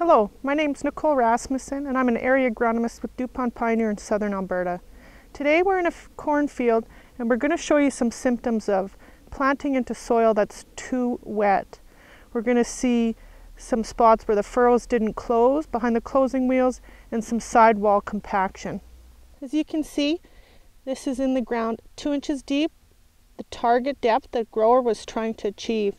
Hello, my name is Nicole Rasmussen and I'm an area agronomist with DuPont Pioneer in southern Alberta. Today we're in a cornfield and we're going to show you some symptoms of planting into soil that's too wet. We're going to see some spots where the furrows didn't close behind the closing wheels and some sidewall compaction. As you can see, this is in the ground two inches deep, the target depth that grower was trying to achieve.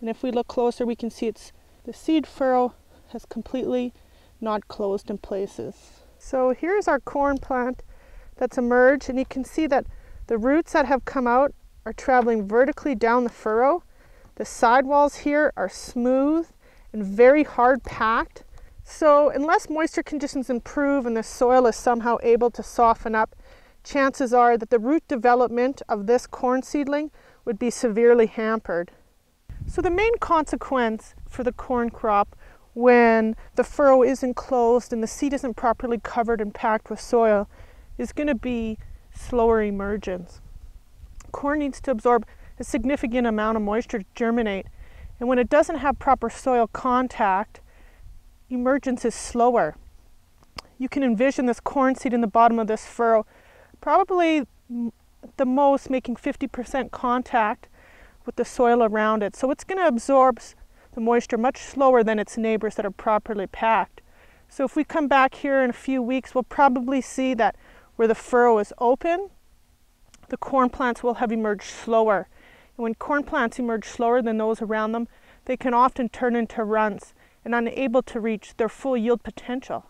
And if we look closer, we can see it's the seed furrow has completely not closed in places. So here's our corn plant that's emerged and you can see that the roots that have come out are traveling vertically down the furrow. The sidewalls here are smooth and very hard packed. So unless moisture conditions improve and the soil is somehow able to soften up, chances are that the root development of this corn seedling would be severely hampered. So the main consequence for the corn crop when the furrow isn't closed and the seed isn't properly covered and packed with soil is going to be slower emergence. Corn needs to absorb a significant amount of moisture to germinate, and when it doesn't have proper soil contact, emergence is slower. You can envision this corn seed in the bottom of this furrow, probably the most making 50% contact with the soil around it. So it's going to absorb the moisture much slower than its neighbors that are properly packed. So if we come back here in a few weeks, we'll probably see that where the furrow is open, the corn plants will have emerged slower. And when corn plants emerge slower than those around them, they can often turn into runts and unable to reach their full yield potential.